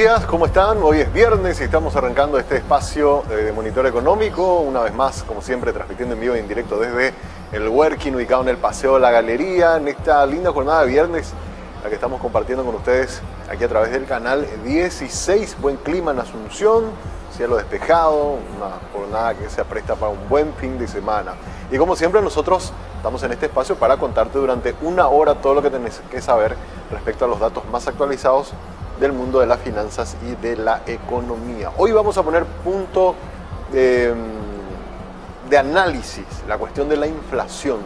Días, ¿cómo están? Hoy es viernes y estamos arrancando este espacio eh, de monitor económico, una vez más, como siempre, transmitiendo en vivo y en directo desde el Working, ubicado en el Paseo de la Galería, en esta linda jornada de viernes, la que estamos compartiendo con ustedes aquí a través del canal 16. Buen clima en Asunción, cielo despejado, una jornada que se apresta para un buen fin de semana. Y como siempre, nosotros estamos en este espacio para contarte durante una hora todo lo que tenés que saber respecto a los datos más actualizados del mundo de las finanzas y de la economía. Hoy vamos a poner punto de, de análisis la cuestión de la inflación,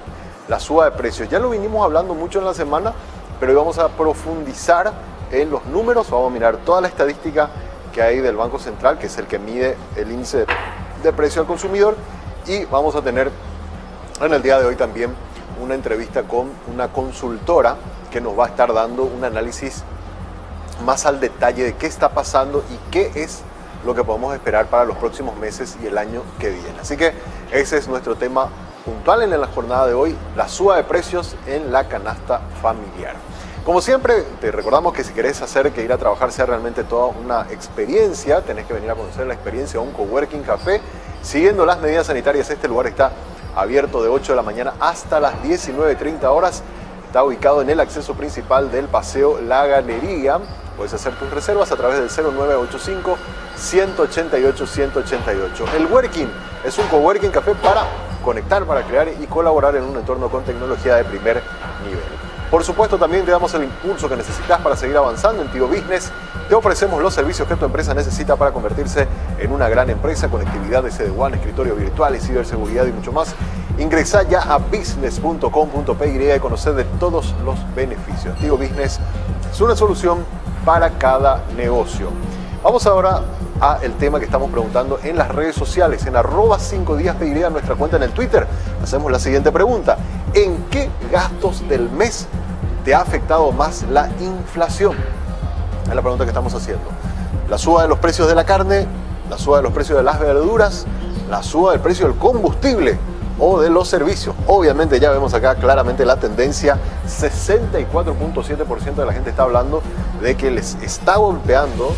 la suba de precios. Ya lo vinimos hablando mucho en la semana, pero hoy vamos a profundizar en los números, vamos a mirar toda la estadística que hay del Banco Central, que es el que mide el índice de precio al consumidor, y vamos a tener en el día de hoy también una entrevista con una consultora que nos va a estar dando un análisis más al detalle de qué está pasando y qué es lo que podemos esperar para los próximos meses y el año que viene. Así que ese es nuestro tema puntual en la jornada de hoy, la suba de precios en la canasta familiar. Como siempre, te recordamos que si querés hacer que ir a trabajar sea realmente toda una experiencia, tenés que venir a conocer la experiencia de un coworking café. Siguiendo las medidas sanitarias, este lugar está abierto de 8 de la mañana hasta las 19.30 horas. Está ubicado en el acceso principal del Paseo La Galería. Puedes hacer tus reservas a través del 0985 188 188. El Working es un coworking café para conectar, para crear y colaborar en un entorno con tecnología de primer nivel. Por supuesto, también te damos el impulso que necesitas para seguir avanzando en Tigo Business. Te ofrecemos los servicios que tu empresa necesita para convertirse en una gran empresa, conectividad de CD1, escritorio virtual ciberseguridad y mucho más. Ingresa ya a business.com.py y conocer de todos los beneficios. Tigo Business es una solución para cada negocio. Vamos ahora a el tema que estamos preguntando en las redes sociales, en arroba 5 días a nuestra cuenta en el Twitter. Hacemos la siguiente pregunta. ¿En qué gastos del mes te ha afectado más la inflación? Es la pregunta que estamos haciendo. La suba de los precios de la carne, la suba de los precios de las verduras, la suba del precio del combustible o de los servicios. Obviamente ya vemos acá claramente la tendencia, 64.7% de la gente está hablando de que les está golpeando,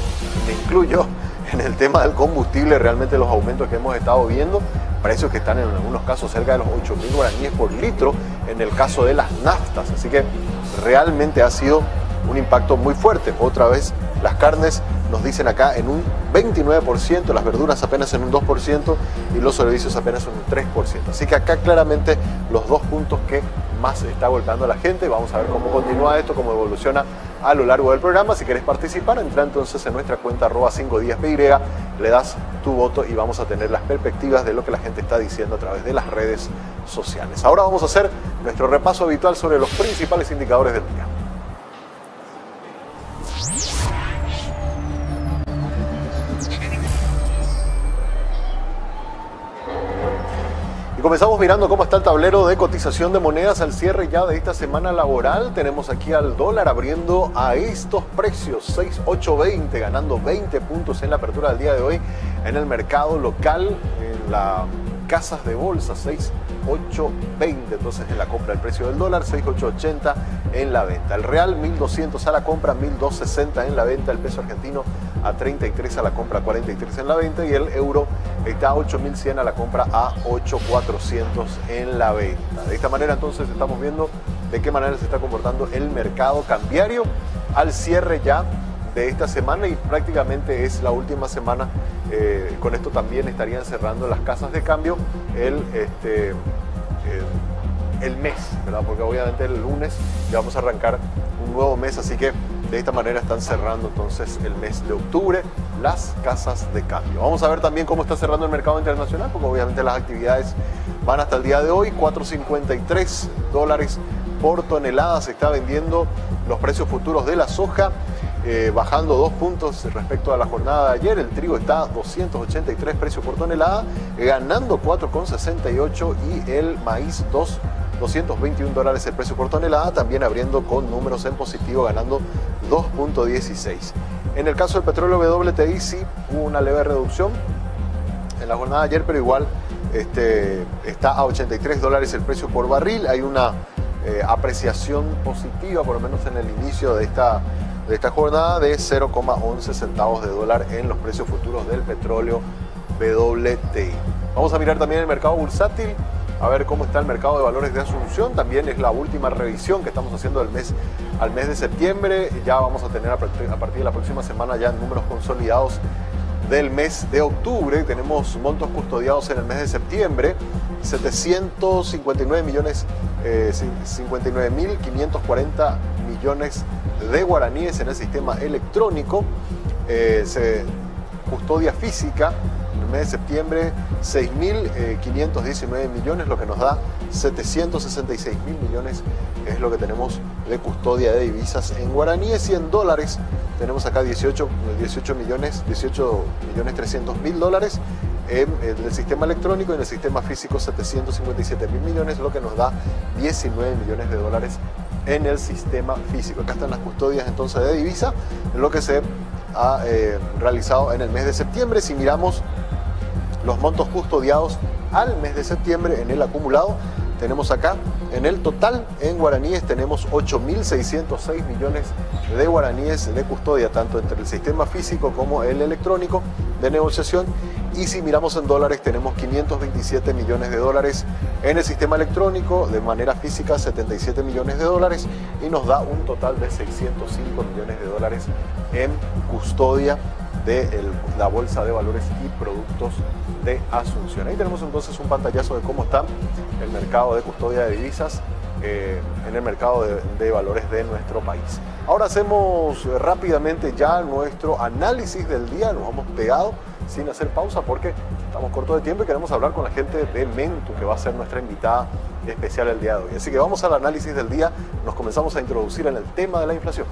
me incluyo en el tema del combustible, realmente los aumentos que hemos estado viendo, precios que están en algunos casos cerca de los 8 mil guaraníes por litro en el caso de las naftas. Así que realmente ha sido un impacto muy fuerte. Otra vez las carnes nos dicen acá en un 29%, las verduras apenas en un 2% y los servicios apenas en un 3%. Así que acá claramente los dos puntos que más está golpeando a la gente. Vamos a ver cómo continúa esto, cómo evoluciona a lo largo del programa. Si querés participar, entra entonces en nuestra cuenta arroba 5 días PY, le das tu voto y vamos a tener las perspectivas de lo que la gente está diciendo a través de las redes sociales. Ahora vamos a hacer nuestro repaso habitual sobre los principales indicadores del día. Comenzamos mirando cómo está el tablero de cotización de monedas al cierre ya de esta semana laboral. Tenemos aquí al dólar abriendo a estos precios, 6.820, ganando 20 puntos en la apertura del día de hoy en el mercado local, en las casas de bolsa, 6.820. Entonces en la compra el precio del dólar, 6.880 en la venta. El real 1.200 a la compra, 1.260 en la venta. El peso argentino a 33 a la compra, 43 en la venta y el euro está a 8.100 a la compra, a 8.400 en la venta. De esta manera entonces estamos viendo de qué manera se está comportando el mercado cambiario al cierre ya de esta semana y prácticamente es la última semana. Eh, con esto también estarían cerrando las casas de cambio el, este, el mes, ¿verdad? Porque obviamente el lunes ya vamos a arrancar un nuevo mes, así que de esta manera están cerrando entonces el mes de octubre las casas de cambio. Vamos a ver también cómo está cerrando el mercado internacional, porque obviamente las actividades van hasta el día de hoy, 4.53 dólares por tonelada se está vendiendo los precios futuros de la soja. Eh, bajando dos puntos respecto a la jornada de ayer. El trigo está a 283 precios por tonelada, ganando 4,68 y el maíz 2 221 dólares el precio por tonelada, también abriendo con números en positivo, ganando 2.16. En el caso del petróleo WTI sí hubo una leve reducción en la jornada de ayer, pero igual este, está a 83 dólares el precio por barril. Hay una eh, apreciación positiva, por lo menos en el inicio de esta, de esta jornada, de 0,11 centavos de dólar en los precios futuros del petróleo WTI. Vamos a mirar también el mercado bursátil, a ver cómo está el mercado de valores de Asunción. También es la última revisión que estamos haciendo del mes al mes de septiembre. Ya vamos a tener a partir de la próxima semana ya números consolidados del mes de octubre. Tenemos montos custodiados en el mes de septiembre, 759 millones, 59.540 eh, millones de guaraníes en el sistema electrónico. Eh, se custodia física en el mes de septiembre 6.519 millones, lo que nos da 766 mil millones, es lo que tenemos de custodia de divisas en guaraníes y en dólares. Tenemos acá 18, 18 millones, 18 millones 300 mil dólares en, el sistema electrónico y en el sistema físico 757 mil millones, lo que nos da 19 millones de dólares en el sistema físico. Acá están las custodias entonces de divisa, en lo que se ha eh, realizado en el mes de septiembre. Si miramos los montos custodiados al mes de septiembre en el acumulado, tenemos acá en el total en guaraníes tenemos 8.606 millones de guaraníes de custodia, tanto entre el sistema físico como el electrónico de negociación. Y si miramos en dólares, tenemos 527 millones de dólares en el sistema electrónico, de manera física 77 millones de dólares y nos da un total de 605 millones de dólares en custodia de la Bolsa de Valores y Productos de Asunción. Ahí tenemos entonces un pantallazo de cómo está el mercado de custodia de divisas eh, en el mercado de, de, valores de nuestro país. Ahora hacemos rápidamente ya nuestro análisis del día, nos hemos pegado sin hacer pausa porque estamos cortos de tiempo y queremos hablar con la gente de Mentu, que va a ser nuestra invitada especial el día de hoy. Así que vamos al análisis del día, nos comenzamos a introducir en el tema de la inflación.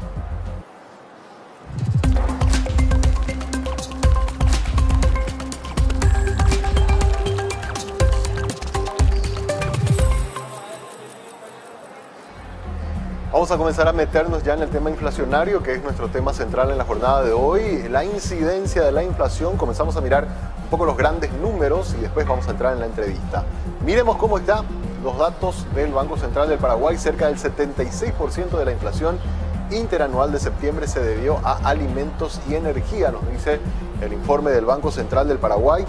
Vamos a comenzar a meternos ya en el tema inflacionario, que es nuestro tema central en la jornada de hoy. La incidencia de la inflación, comenzamos a mirar un poco los grandes números y después vamos a entrar en la entrevista. Miremos cómo están los datos del Banco Central del Paraguay. Cerca del 76% de la inflación interanual de septiembre se debió a alimentos y energía, nos dice el informe del Banco Central del Paraguay,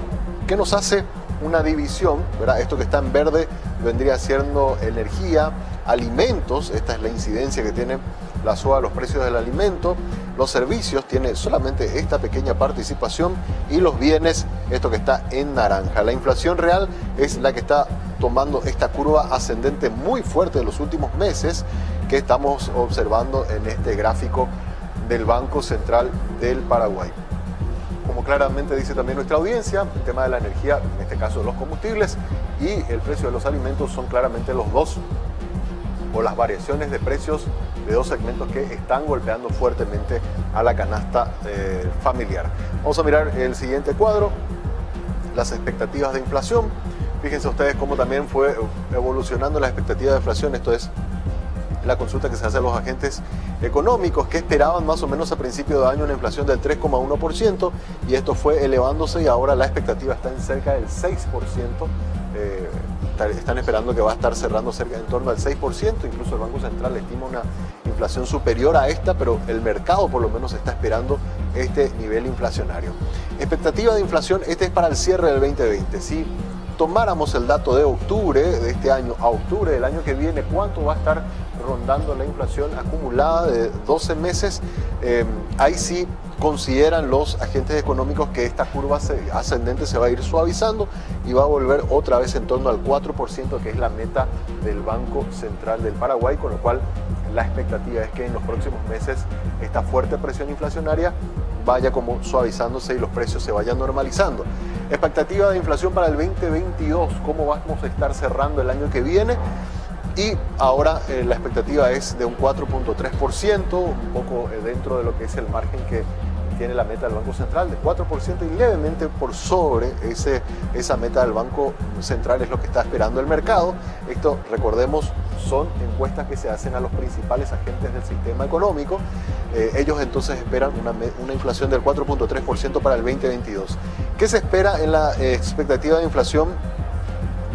que nos hace una división, ¿verdad? esto que está en verde vendría siendo energía, alimentos, esta es la incidencia que tiene la SOA los precios del alimento, los servicios tiene solamente esta pequeña participación y los bienes, esto que está en naranja. La inflación real es la que está tomando esta curva ascendente muy fuerte de los últimos meses que estamos observando en este gráfico del Banco Central del Paraguay. Como claramente dice también nuestra audiencia, el tema de la energía, en este caso los combustibles, y el precio de los alimentos son claramente los dos o las variaciones de precios de dos segmentos que están golpeando fuertemente a la canasta eh, familiar. Vamos a mirar el siguiente cuadro, las expectativas de inflación. Fíjense ustedes cómo también fue evolucionando la expectativa de inflación, esto es la consulta que se hace a los agentes económicos que esperaban más o menos a principio de año una inflación del 3,1% y esto fue elevándose y ahora la expectativa está en cerca del 6% están esperando que va a estar cerrando cerca en torno al 6%, incluso el Banco Central estima una inflación superior a esta, pero el mercado por lo menos está esperando este nivel inflacionario. Expectativa de inflación, este es para el cierre del 2020. Si tomáramos el dato de octubre de este año a octubre del año que viene, ¿cuánto va a estar rondando la inflación acumulada de 12 meses? Eh, ahí sí consideran los agentes económicos que esta curva ascendente se va a ir suavizando y va a volver otra vez en torno al 4%, que es la meta del Banco Central del Paraguay, con lo cual la expectativa es que en los próximos meses esta fuerte presión inflacionaria vaya como suavizándose y los precios se vayan normalizando. Expectativa de inflación para el 2022, cómo vamos a estar cerrando el año que viene. Y ahora eh, la expectativa es de un 4.3%, un poco eh, dentro de lo que es el margen que tiene la meta del Banco Central de 4% y levemente por sobre ese, esa meta del Banco Central es lo que está esperando el mercado. Esto, recordemos, son encuestas que se hacen a los principales agentes del sistema económico. Eh, ellos entonces esperan una, una inflación del 4.3% para el 2022. ¿Qué se espera en la expectativa de inflación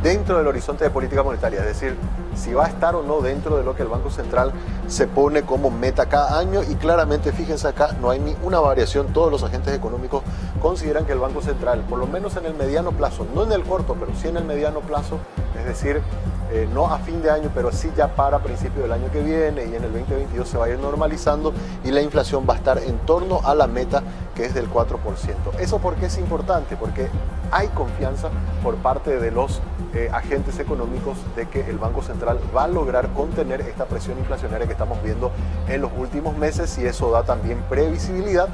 dentro del horizonte de política monetaria? Es decir, si va a estar o no dentro de lo que el Banco Central se pone como meta cada año y claramente fíjense acá no hay ni una variación, todos los agentes económicos consideran que el Banco Central, por lo menos en el mediano plazo, no en el corto, pero sí en el mediano plazo, es decir, eh, no a fin de año, pero sí ya para principio del año que viene y en el 2022 se va a ir normalizando y la inflación va a estar en torno a la meta que es del 4%. ¿Eso por qué es importante? Porque hay confianza por parte de los eh, agentes económicos de que el Banco Central va a lograr contener esta presión inflacionaria que estamos viendo en los últimos meses y eso da también previsibilidad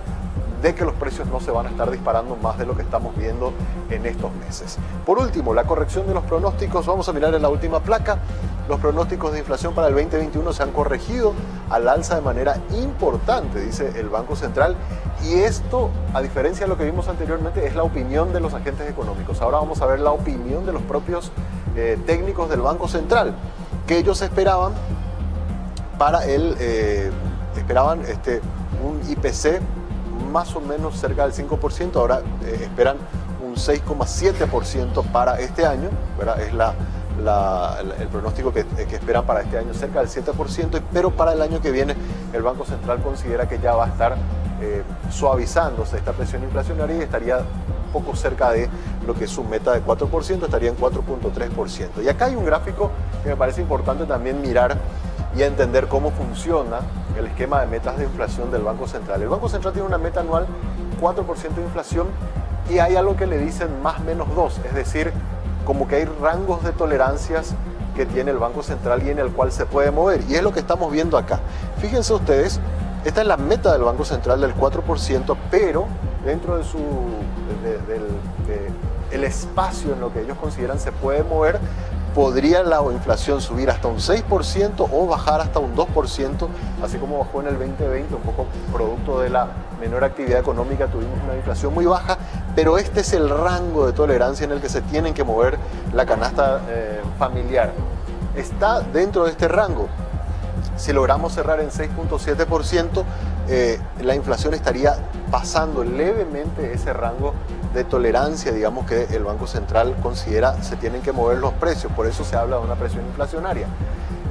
de que los precios no se van a estar disparando más de lo que estamos viendo en estos meses. Por último, la corrección de los pronósticos. Vamos a mirar en la última placa. Los pronósticos de inflación para el 2021 se han corregido al alza de manera importante, dice el Banco Central. Y esto, a diferencia de lo que vimos anteriormente, es la opinión de los agentes económicos. Ahora vamos a ver la opinión de los propios eh, técnicos del Banco Central, que ellos esperaban para el, eh, esperaban este, un IPC más o menos cerca del 5%, ahora eh, esperan un 6,7% para este año, es la, el pronóstico que, que, esperan para este año, cerca del 7%, pero para el año que viene el Banco Central considera que ya va a estar eh, suavizándose esta presión inflacionaria y estaría poco cerca de lo que es su meta de 4%, estaría en 4.3%. Y acá hay un gráfico que me parece importante también mirar y entender cómo funciona el esquema de metas de inflación del Banco Central. El Banco Central tiene una meta anual 4% de inflación y hay algo que le dicen más menos 2, es decir, como que hay rangos de tolerancias que tiene el Banco Central y en el cual se puede mover. Y es lo que estamos viendo acá. Fíjense ustedes, esta es la meta del Banco Central del 4%, pero dentro de su espacio en lo que ellos consideran se puede mover, podría la inflación subir hasta un 6% o bajar hasta un 2%, así como bajó en el 2020, un poco producto de la menor actividad económica, tuvimos una inflación muy baja, pero este es el rango de tolerancia en el que se tienen que mover la canasta eh, familiar. Está dentro de este rango. Si logramos cerrar en 6.7%, eh, la inflación estaría pasando levemente ese rango de tolerancia, digamos, que el Banco Central considera se tienen que mover los precios, por eso se habla de una presión inflacionaria.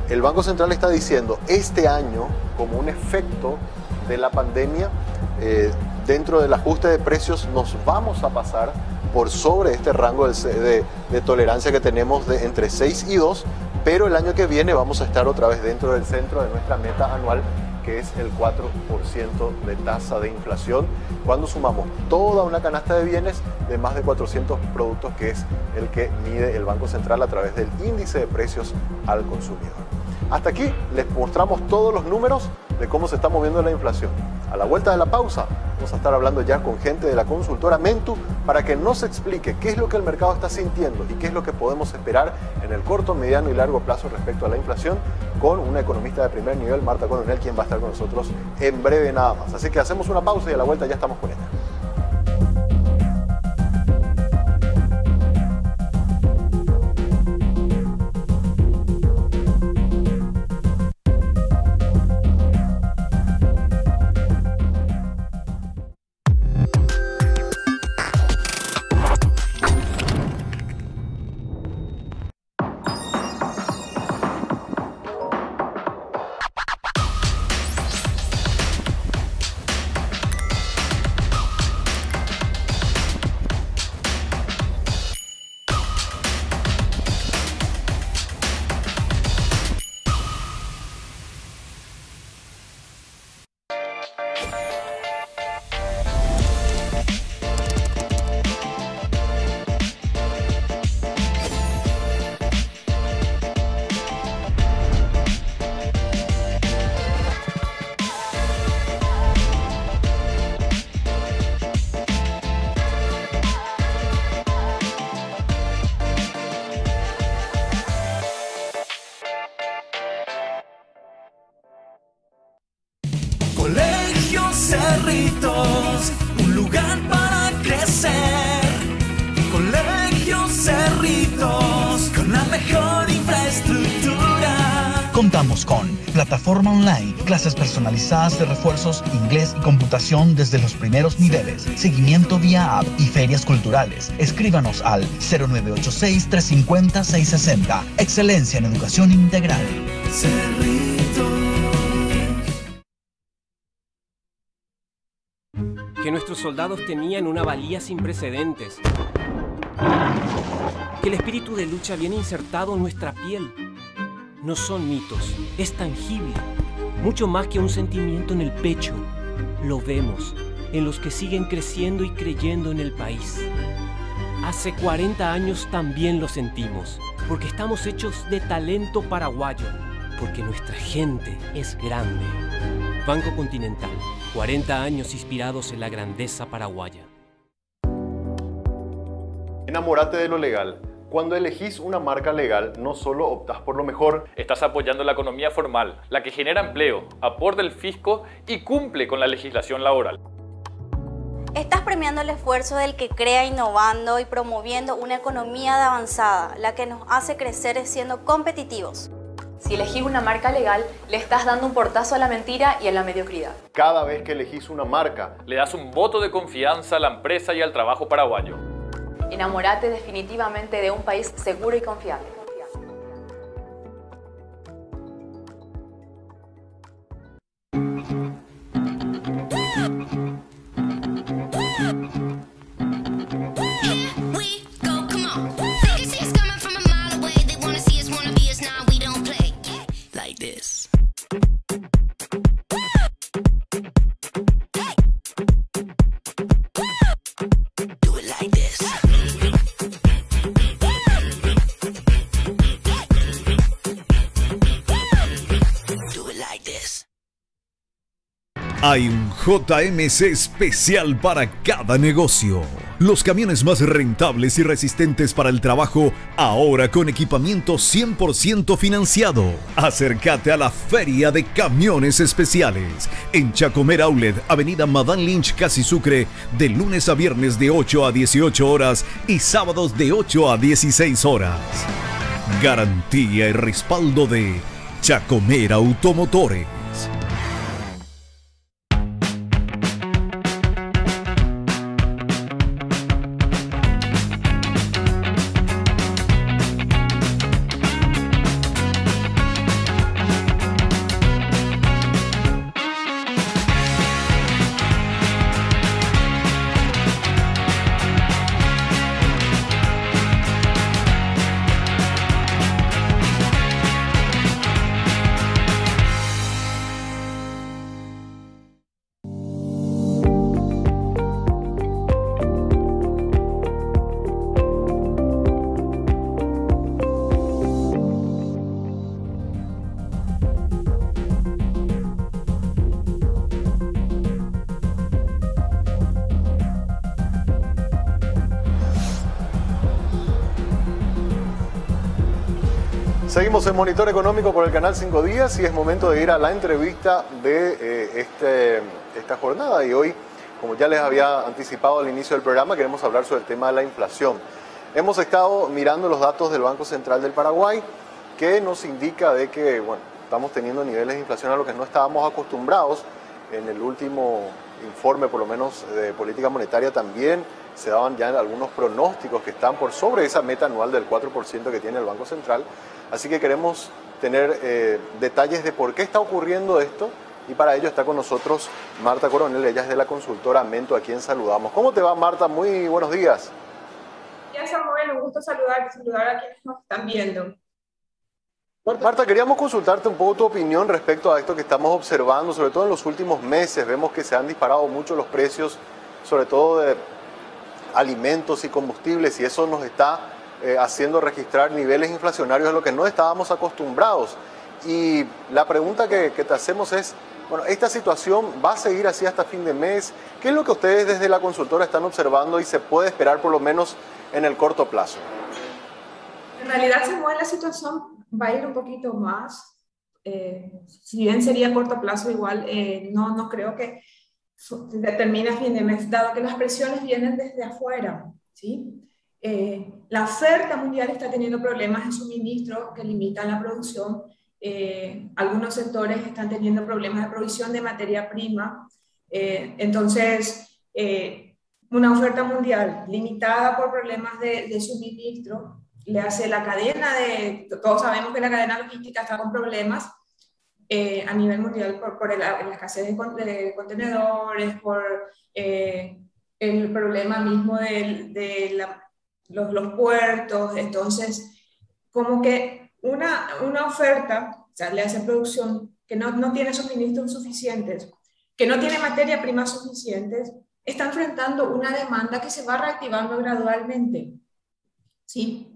El Banco Central está diciendo, este año, como un efecto de la pandemia, eh, dentro del ajuste de precios nos vamos a pasar por sobre este rango de, tolerancia que tenemos de entre 6 y 2, pero el año que viene vamos a estar otra vez dentro del centro de nuestra meta anual que es el 4% de tasa de inflación, cuando sumamos toda una canasta de bienes de más de 400 productos, que es el que mide el Banco Central a través del índice de precios al consumidor. Hasta aquí les mostramos todos los números de cómo se está moviendo la inflación. A la vuelta de la pausa vamos a estar hablando ya con gente de la consultora Mentu para que nos explique qué es lo que el mercado está sintiendo y qué es lo que podemos esperar en el corto, mediano y largo plazo respecto a la inflación con una economista de primer nivel, Marta Coronel, quien va a estar con nosotros en breve nada más. Así que hacemos una pausa y a la vuelta ya estamos con ella. Colegios Cerritos, con la mejor infraestructura. Contamos con plataforma online, clases personalizadas de refuerzos, inglés y computación desde los primeros niveles, seguimiento vía app y ferias culturales. Escríbanos al 0986-350-660. Excelencia en Educación Integral. Cerritos. Que nuestros soldados tenían una valía sin precedentes que el espíritu de lucha viene insertado en nuestra piel no son mitos, es tangible, mucho más que un sentimiento en el pecho. Lo vemos en los que siguen creciendo y creyendo en el país. Hace 40 años también lo sentimos, porque estamos hechos de talento paraguayo, porque nuestra gente es grande. Banco Continental, 40 años inspirados en la grandeza paraguaya. Enamórate de lo legal cuando elegís una marca legal, no solo optás por lo mejor, estás apoyando la economía formal, la que genera empleo, aporta el fisco y cumple con la legislación laboral. Estás premiando el esfuerzo del que crea innovando y promoviendo una economía de avanzada, la que nos hace crecer siendo competitivos. Si elegís una marca legal, le estás dando un portazo a la mentira y a la mediocridad. Cada vez que elegís una marca, le das un voto de confianza a la empresa y al trabajo paraguayo. Enamorate definitivamente de un país seguro y confiable. Hay un JMC especial para cada negocio. Los camiones más rentables y resistentes para el trabajo, ahora con equipamiento 100% financiado. Acércate a la Feria de Camiones Especiales en Chacomer Outlet, Avenida Madame Lynch, Casi Sucre, de lunes a viernes de 8 a 18 horas y sábados de 8 a 16 horas. Garantía y respaldo de Chacomer Automotores. Seguimos en Monitor Económico por el canal 5 Días y es momento de ir a la entrevista de eh, este, esta jornada. Y hoy, como ya les había anticipado al inicio del programa, queremos hablar sobre el tema de la inflación. Hemos estado mirando los datos del Banco Central del Paraguay que nos indica de que estamos teniendo niveles de inflación a los que no estábamos acostumbrados. En el último informe, por lo menos de política monetaria, también se daban ya algunos pronósticos que están por sobre esa meta anual del 4% que tiene el Banco Central. Así que queremos tener eh, detalles de por qué está ocurriendo esto y para ello está con nosotros Marta Coronel, ella es de la consultora Mento, a quien saludamos. ¿Cómo te va Marta? Muy buenos días. Ya Samuel, un gusto saludar, saludar a quienes nos están viendo. Marta, queríamos consultarte un poco tu opinión respecto a esto que estamos observando, sobre todo en los últimos meses. Vemos que se han disparado mucho los precios, sobre todo de alimentos y combustibles, y eso nos está eh, haciendo registrar niveles inflacionarios a lo que no estábamos acostumbrados. Y la pregunta que, te hacemos es, bueno, ¿esta situación va a seguir así hasta fin de mes? ¿Qué es lo que ustedes desde la consultora están observando y se puede esperar por lo menos en el corto plazo? En realidad, Samuel, la situación va a ir un poquito más. Eh, si bien sería a corto plazo, igual eh, no, no creo que termine a fin de mes, dado que las presiones vienen desde afuera. ¿sí? Eh, la oferta mundial está teniendo problemas de suministro que limitan la producción eh, algunos sectores están teniendo problemas de provisión de materia prima. Eh, entonces, una oferta mundial limitada por problemas de, suministro le hace la cadena de, todos sabemos que la cadena logística está con problemas a nivel mundial por, por la escasez de, contenedores, por el problema mismo de, de los, los puertos. Entonces, como que una, una oferta, o sea, le hace producción que no, no tiene suministros suficientes, que no tiene materia prima suficientes, está enfrentando una demanda que se va reactivando gradualmente. ¿Sí?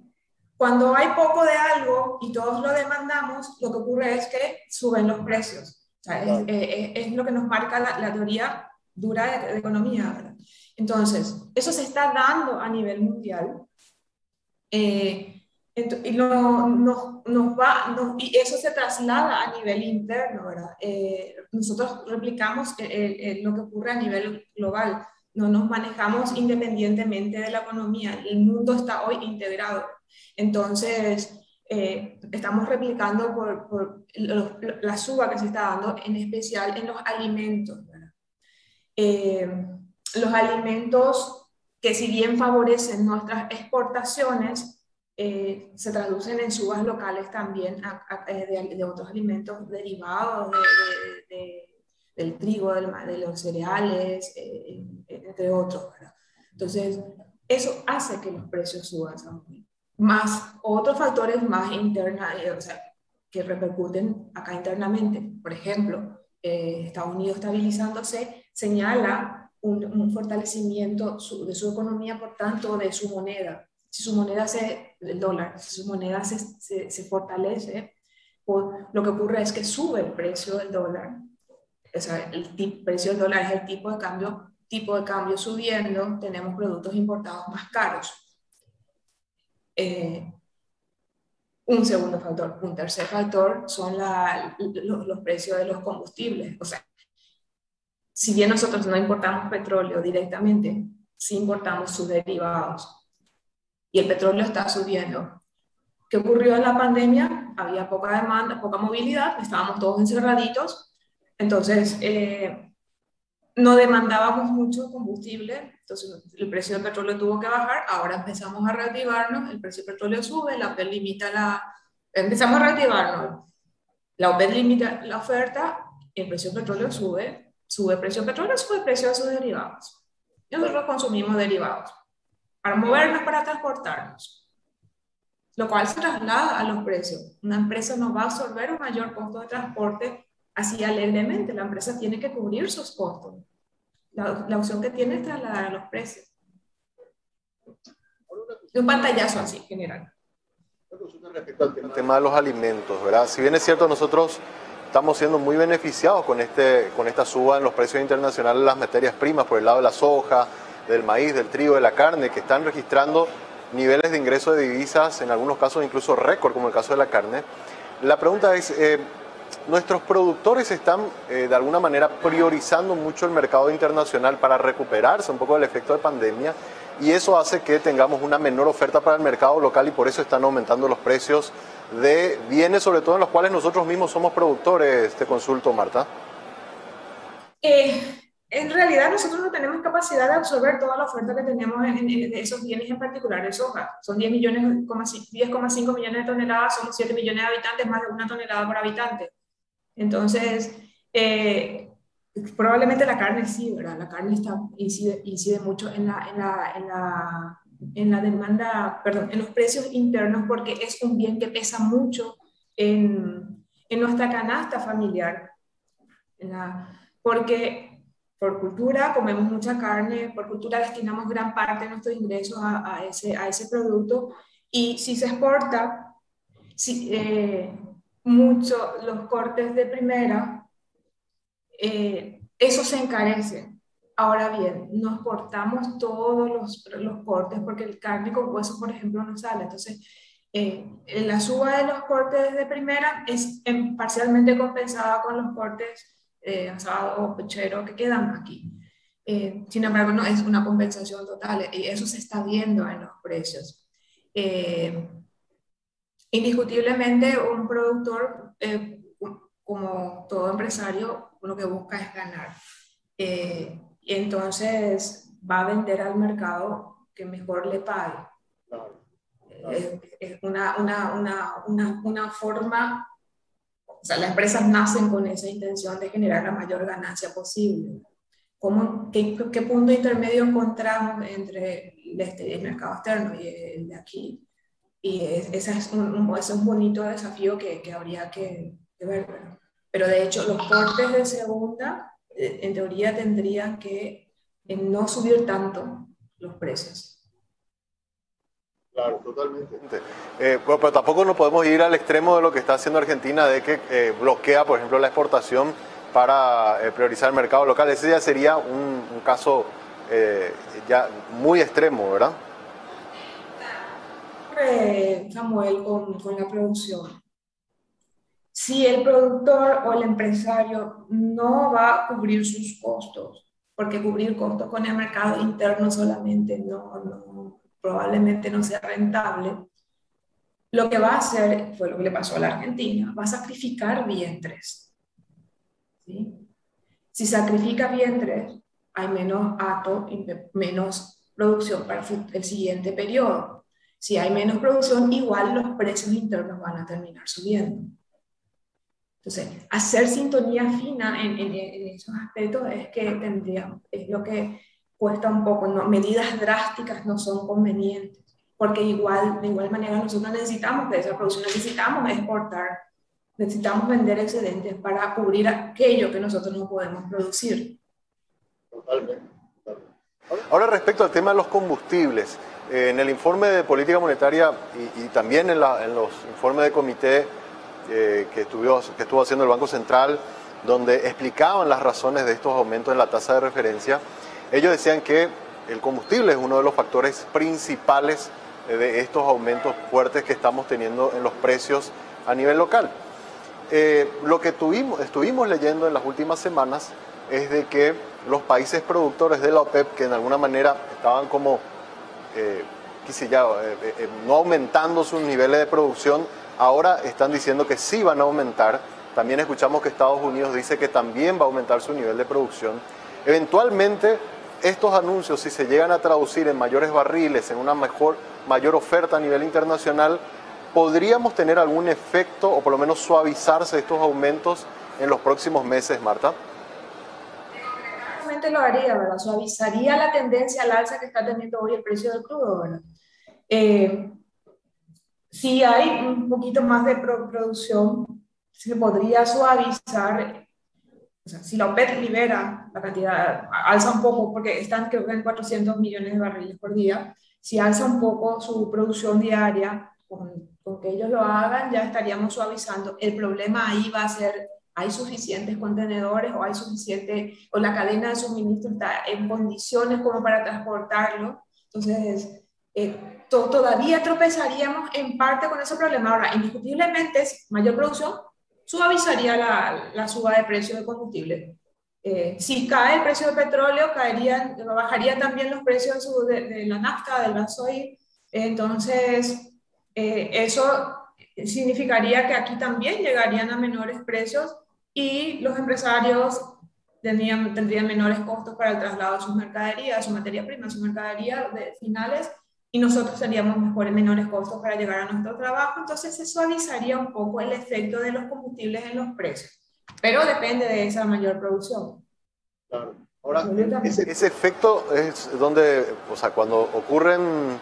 Cuando hay poco de algo y todos lo demandamos, lo que ocurre es que suben los precios. O sea, es, es, lo que nos marca la, la teoría dura de, de economía. ¿verdad? Entonces, eso se está dando a nivel mundial. Eh, y, no, nos va, y eso se traslada a nivel interno, ¿verdad? Eh, nosotros replicamos lo que ocurre a nivel global, no nos manejamos independientemente de la economía, el mundo está hoy integrado. Entonces, eh, estamos replicando por, por la suba que se está dando, en especial en los alimentos. ¿verdad? Eh, los alimentos que si bien favorecen nuestras exportaciones, eh, se traducen en subas locales también eh, de, otros alimentos derivados de, del trigo, de los cereales, eh, entre otros. Entonces, eso hace que los precios suban Más otros factores más internos, o sea, que repercuten acá internamente. Por ejemplo, Estados Unidos estabilizándose señala un, fortalecimiento de su economía, por tanto, de su moneda si su moneda se, el dólar, si su moneda se, fortalece, pues lo que ocurre es que sube el precio del dólar. O sea, el precio del dólar es el tipo de cambio, tipo de cambio subiendo, tenemos productos importados más caros. Eh, un segundo factor. Un tercer factor son los, los, precios de los combustibles. O sea, si bien nosotros no importamos petróleo directamente, sí importamos sus derivados. Y el petróleo está subiendo. ¿Qué ocurrió en la pandemia? Había poca demanda, poca movilidad, estábamos todos encerraditos, entonces eh, no demandábamos mucho combustible, entonces el precio del petróleo tuvo que bajar, ahora empezamos a reactivarnos, el precio del petróleo sube, la OPEP limita la... Empezamos a reactivarnos, la OPEP limita la oferta, el precio del petróleo sube, sube el precio petróleo, sube el precio de sus derivados. Nosotros consumimos derivados para movernos, para transportarnos, lo cual se traslada a los precios. Una empresa no va a absorber un mayor costo de transporte así alegremente, la empresa tiene que cubrir sus costos. La, la opción que tiene es trasladar a los precios. Un pantallazo así, general. Respecto al tema de los alimentos, ¿verdad? Si bien es cierto, nosotros estamos siendo muy beneficiados con, este, con esta suba en los precios internacionales de las materias primas por el lado de la soja, del maíz, del trigo, de la carne, que están registrando niveles de ingreso de divisas, en algunos casos incluso récord, como el caso de la carne. La pregunta es, eh, ¿nuestros productores están eh, de alguna manera priorizando mucho el mercado internacional para recuperarse un poco del efecto de pandemia? Y eso hace que tengamos una menor oferta para el mercado local y por eso están aumentando los precios de bienes, sobre todo en los cuales nosotros mismos somos productores. Te consulto, Marta. Eh, en realidad nosotros no tenemos capacidad de absorber toda la oferta que tenemos en, de esos bienes en particular de soja. Son 10,5 millones, 10,5 millones de toneladas, son 7 millones de habitantes, más de una tonelada por habitante. Entonces, eh, probablemente la carne sí, ¿verdad? La carne está, incide, mucho en en, en, la, en la demanda, perdón, en los precios internos porque es un bien que pesa mucho en, en nuestra canasta familiar. La, porque por cultura comemos mucha carne, por cultura destinamos gran parte de nuestros ingresos a, a ese, a ese producto y si se exporta, si, eh, mucho los cortes de primera, eh, eso se encarece. Ahora bien, no exportamos todos los, los cortes porque el carne con hueso, por ejemplo, no sale. Entonces, eh, la suba de los cortes de primera es parcialmente compensada con los cortes eh, asado o pechero que quedan aquí. Eh, sin embargo, no es una compensación total y eso se está viendo en los precios. Eh, indiscutiblemente, un productor eh, como todo empresario, lo que busca es ganar. Entonces va a vender al mercado que mejor le pague. Es, una, una, una, una, una forma, o sea, las empresas nacen con esa intención de generar la mayor ganancia posible. ¿Cómo, qué, qué, punto intermedio encontramos entre este, el, mercado externo y el de aquí? Y ese, es un, es un bonito desafío que, que habría que, ver. Pero de hecho, los portes de segunda, en teoría, tendrían que eh, no subir tanto los precios. Claro, totalmente. Eh, pero tampoco nos podemos ir al extremo de lo que está haciendo Argentina, de que bloquea, por ejemplo, la exportación para priorizar el mercado local. Ese ya sería un, un caso ya muy extremo, ¿verdad? Samuel, con, con la producción. Si el productor o el empresario no va a cubrir sus costos, porque cubrir costos con el mercado interno solamente no, probablemente no sea rentable, lo que va a hacer, fue lo que le pasó a la Argentina, va a sacrificar vientres. Si sacrifica vientres, hay menos ato y menos producción para el siguiente periodo. Si hay menos producción, igual los precios internos van a terminar subiendo. Entonces, hacer sintonía fina en, en, esos aspectos es que tendría, es lo que cuesta un poco, ¿no? medidas drásticas no son convenientes, porque igual, de igual manera nosotros necesitamos de esa producción, necesitamos exportar, necesitamos vender excedentes para cubrir aquello que nosotros no podemos producir. Totalmente. Ahora respecto al tema de los combustibles, eh, en el informe de política monetaria y, también en, en, los informes de comité eh, que, estuvo, que estuvo haciendo el Banco Central, donde explicaban las razones de estos aumentos en la tasa de referencia, ellos decían que el combustible es uno de los factores principales eh, de estos aumentos fuertes que estamos teniendo en los precios a nivel local. Eh, lo que tuvimos, estuvimos leyendo en las últimas semanas es de que los países productores de la OPEP, que en alguna manera estaban como, eh, ya, no aumentando sus niveles de producción, Ahora están diciendo que sí van a aumentar. También escuchamos que Estados Unidos dice que también va a aumentar su nivel de producción. Eventualmente, estos anuncios, si se llegan a traducir en mayores barriles, en una mejor, mayor oferta a nivel internacional, ¿podríamos tener algún efecto o por lo menos suavizarse estos aumentos en los próximos meses, Marta? lo haría, ¿verdad? Suavizaría la tendencia al alza que está teniendo hoy el precio del crudo, ¿verdad? Eh, si hay un poquito más de producción, se podría suavizar. O sea, si la OPEP libera la cantidad, alza un poco, porque están creo que en 400 millones de barriles por día, si alza un poco su producción diaria, con, con que ellos lo hagan, ya estaríamos suavizando. El problema ahí va a ser hay suficientes contenedores o hay suficiente, o la cadena de suministro está en condiciones como para transportarlo. Entonces, eh, todavía tropezaríamos en parte con ese problema. Ahora, indiscutiblemente, mayor producción suavizaría la, la suba de precio de combustible. Eh, si cae el precio del petróleo, caerían, bajarían también los precios de, la nafta, del gasoil. Entonces, eh, eso significaría que aquí también llegarían a menores precios y los empresarios tendrían, tendrían menores costos para el traslado de sus mercaderías, su materia prima, su mercadería de finales y nosotros tendríamos mejores, menores costos para llegar a nuestro trabajo, entonces se suavizaría un poco el efecto de los combustibles en los precios, pero depende de esa mayor producción. Claro. Ahora, ese, ese, efecto es donde, o sea, cuando ocurren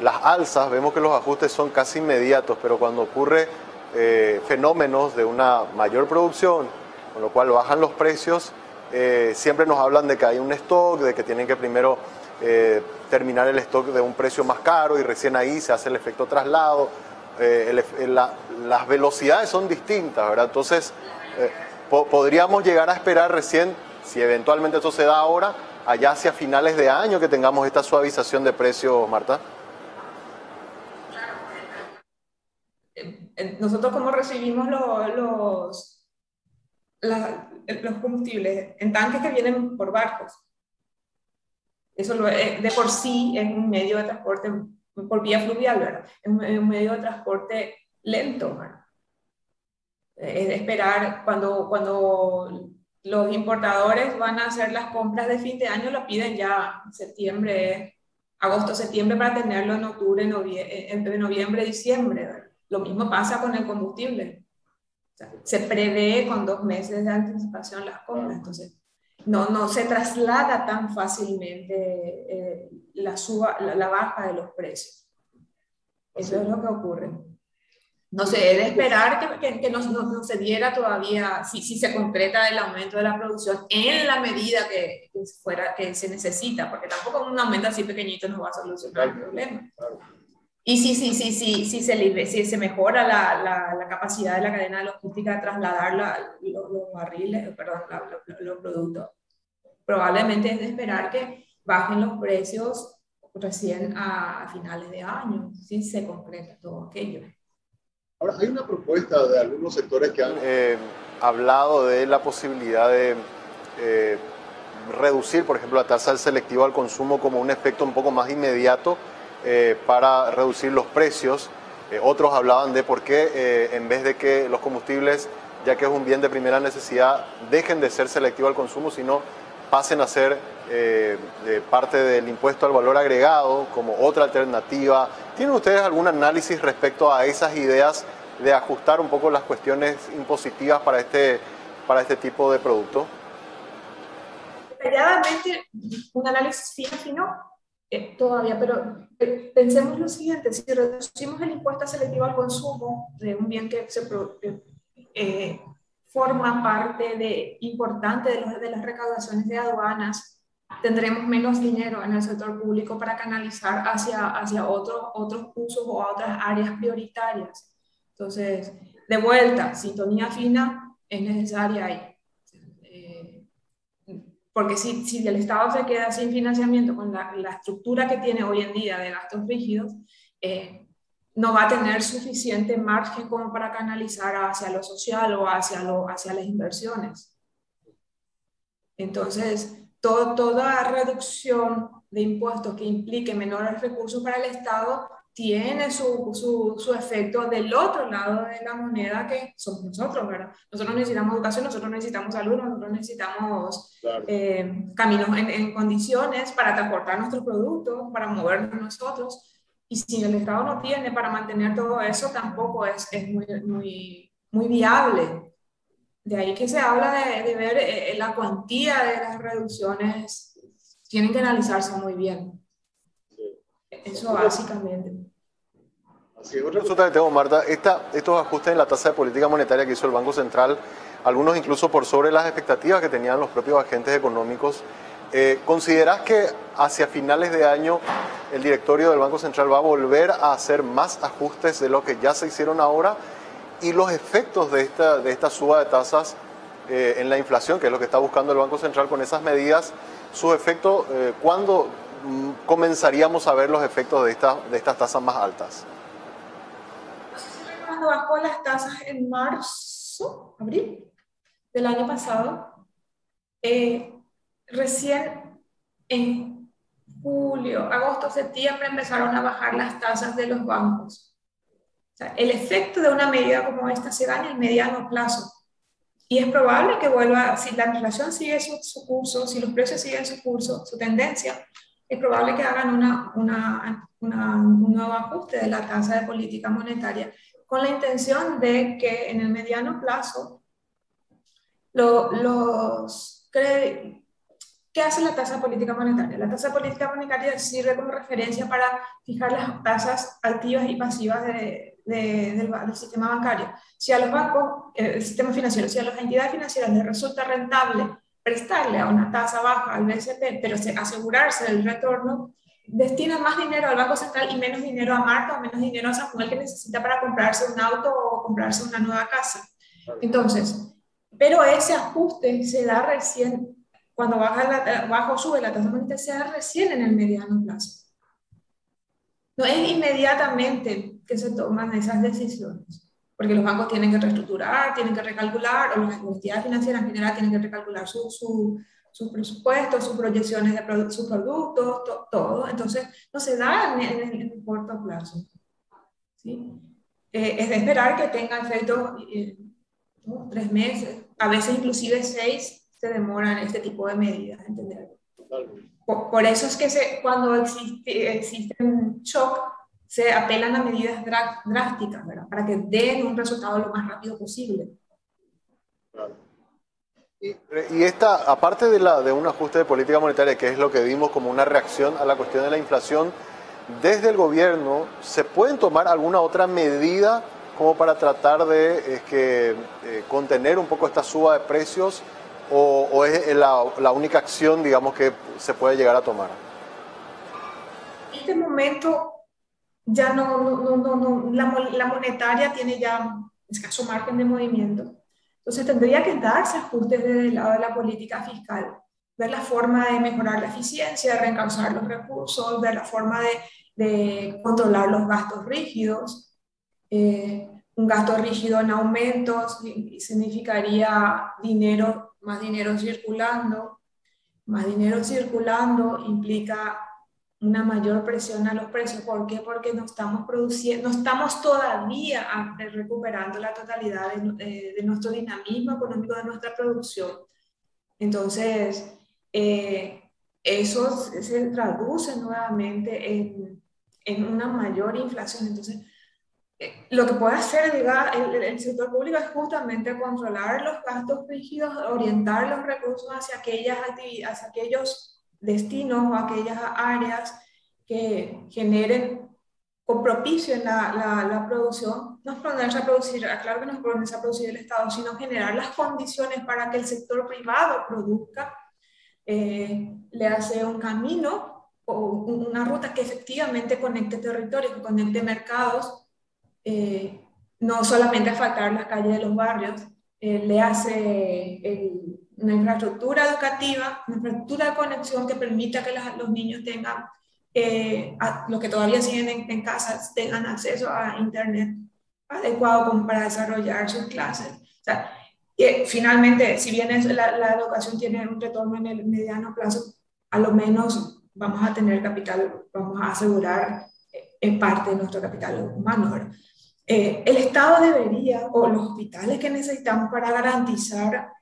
las alzas, vemos que los ajustes son casi inmediatos, pero cuando ocurre eh, fenómenos de una mayor producción, con lo cual bajan los precios, eh, siempre nos hablan de que hay un stock, de que tienen que primero eh, terminar el stock de un precio más caro y recién ahí se hace el efecto traslado. Eh, las velocidades son distintas, ¿verdad? Entonces, eh, podríamos llegar a esperar recién, si eventualmente eso se da ahora, allá hacia finales de año que tengamos esta suavización de precios, Marta. Nosotros como recibimos los, los combustibles en tanques que vienen por barcos, eso eh, de por sí es un medio de transporte por vía fluvial, ¿verdad? Es un, medio de transporte lento, ¿verdad? Es de esperar cuando, cuando los importadores van a hacer las compras de fin de año, lo piden ya en septiembre, agosto, septiembre para tenerlo en octubre, noviembre, entre noviembre, diciembre. Lo mismo pasa con el combustible. se prevé con dos meses de anticipación las compras. Entonces, no, no se traslada tan fácilmente eh, la, suba, la, baja de los precios. Eso es lo que ocurre. No se debe esperar que, que, no, no, se diera todavía, si, si se concreta el aumento de la producción en la medida que, fuera, que se necesita, porque tampoco un aumento así pequeñito nos va a solucionar el problema. Y si, sí, sí, sí, sí, se, si se mejora la, la, la, capacidad de la cadena logística de trasladar los, los barriles, perdón, los productos, probablemente es de esperar que bajen los precios recién a, finales de año, si se concreta todo aquello. Ahora, hay una propuesta de algunos sectores que han eh, hablado de la posibilidad de eh, reducir, por ejemplo, la tasa del selectivo al consumo como un efecto un poco más inmediato eh, para reducir los precios. otros hablaban de por qué en vez de que los combustibles, ya que es un bien de primera necesidad, dejen de ser selectivo al consumo, sino pasen a ser eh, parte del impuesto al valor agregado como otra alternativa. ¿Tienen ustedes algún análisis respecto a esas ideas de ajustar un poco las cuestiones impositivas para este, para este tipo de producto? Detalladamente, un análisis fino, fino eh, todavía, pero eh, pensemos lo siguiente, si reducimos el impuesto selectivo al consumo de un bien que se, eh, forma parte de, importante de, los, de las recaudaciones de aduanas, tendremos menos dinero en el sector público para canalizar hacia, hacia otros, otros usos o a otras áreas prioritarias. Entonces, de vuelta, sintonía fina es necesaria ahí. Porque si, si el Estado se queda sin financiamiento con la, la, estructura que tiene hoy en día de gastos rígidos, eh, no va a tener suficiente margen como para canalizar hacia lo social o hacia, lo, hacia las inversiones. Entonces, todo, toda reducción de impuestos que implique menores recursos para el Estado tiene su, su, su, efecto del otro lado de la moneda que somos nosotros, ¿verdad? Nosotros necesitamos educación, nosotros necesitamos salud, nosotros necesitamos eh, caminos en, en, condiciones para transportar nuestros productos, para movernos nosotros. Y si el Estado no tiene para mantener todo eso, tampoco es, es muy, muy, muy viable. De ahí que se habla de, de ver eh, la cuantía de las reducciones, tienen que analizarse muy bien. Eso básicamente. Así, otra consulta que tengo, Marta, estos ajustes en la tasa de política monetaria que hizo el Banco Central, algunos incluso por sobre las expectativas que tenían los propios agentes económicos, eh, ¿Consideras que hacia finales de año el directorio del Banco Central va a volver a hacer más ajustes de lo que ya se hicieron ahora? Y los efectos de esta, de esta suba de tasas eh, en la inflación, que es lo que está buscando el Banco Central con esas medidas, sus efectos, eh, ¿cuándo comenzaríamos a ver los efectos de, esta, de estas tasas más altas? Bajó las tasas en marzo, abril del año pasado, eh, recién en julio, agosto, septiembre empezaron a bajar las tasas de los bancos. O sea, el efecto de una medida como esta se da en el mediano plazo. Y es probable que vuelva, si la inflación sigue su, su curso, si los precios siguen su curso, su tendencia, es probable que hagan una, una, una, un nuevo ajuste de la tasa de política monetaria con la intención de que en el mediano plazo lo, los, ¿Qué hace la tasa política monetaria? La tasa política monetaria sirve como referencia para fijar las tasas activas y pasivas de, del, sistema bancario. Si a los bancos, eh, el sistema financiero, si a las entidades financieras les resulta rentable prestarle a una tasa baja al BCP, pero asegurarse del retorno, destina más dinero al Banco Central y menos dinero a Marta o menos dinero a Samuel que necesita para comprarse un auto o comprarse una nueva casa. Entonces, pero ese ajuste se da recién cuando baja, la, baja o sube la tasa monetaria sea recién en el mediano plazo. No es inmediatamente que se toman esas decisiones, porque los bancos tienen que reestructurar, tienen que recalcular, o las entidades financieras en general tienen que recalcular sus su, su presupuestos, sus proyecciones de sus productos, todo. Entonces, no se da en, el corto plazo. ¿sí? Eh, es de esperar que tenga efectos eh, tres meses, a veces inclusive seis, se demoran este tipo de medidas, ¿entender? Por, por, eso es que se, cuando existe, existe un shock, se apelan a medidas drásticas, ¿verdad? Para que den un resultado lo más rápido posible. Y, y, esta, aparte de, la, de un ajuste de política monetaria, que es lo que vimos como una reacción a la cuestión de la inflación, desde el gobierno, ¿se pueden tomar alguna otra medida como para tratar de es que, eh, contener un poco esta suba de precios o, o es la, la, única acción, digamos, que se puede llegar a tomar? En este momento ya no, no, no, la, monetaria tiene ya escaso margen de movimiento. Entonces tendría que darse ajustes desde el lado de la política fiscal, ver la forma de mejorar la eficiencia, de reencauzar los recursos, ver la forma de de controlar los gastos rígidos. Eh, un gasto rígido en aumentos significaría dinero, más dinero circulando. Más dinero circulando implica una mayor presión a los precios. ¿Por qué? Porque no estamos produciendo, no estamos todavía recuperando la totalidad de, de nuestro dinamismo económico, de nuestra producción. Entonces, eh, eso se traduce nuevamente en, en una mayor inflación. Entonces, eh, lo que puede hacer el, el, sector público es justamente controlar los gastos rígidos, orientar los recursos hacia, aquellas hacia aquellos destinos o aquellas áreas que generen o propicien la, la, la, producción, no es ponerse a producir, claro que no es ponerse a producir el Estado, sino generar las condiciones para que el sector privado produzca, eh, le hace un camino o una ruta que efectivamente conecte territorios, que conecte mercados, eh, no solamente asfaltar las calles de los barrios, eh, le hace una infraestructura educativa, una infraestructura de conexión que permita que los niños tengan, eh, los que todavía siguen en, en, casa, tengan acceso a Internet adecuado como para desarrollar sus clases. O sea, finalmente, si bien es, la, la educación tiene un retorno en el mediano plazo, a lo menos vamos a tener capital, vamos a asegurar eh, en parte de nuestro capital humano. Eh, el Estado debería, o los hospitales que necesitamos para garantizar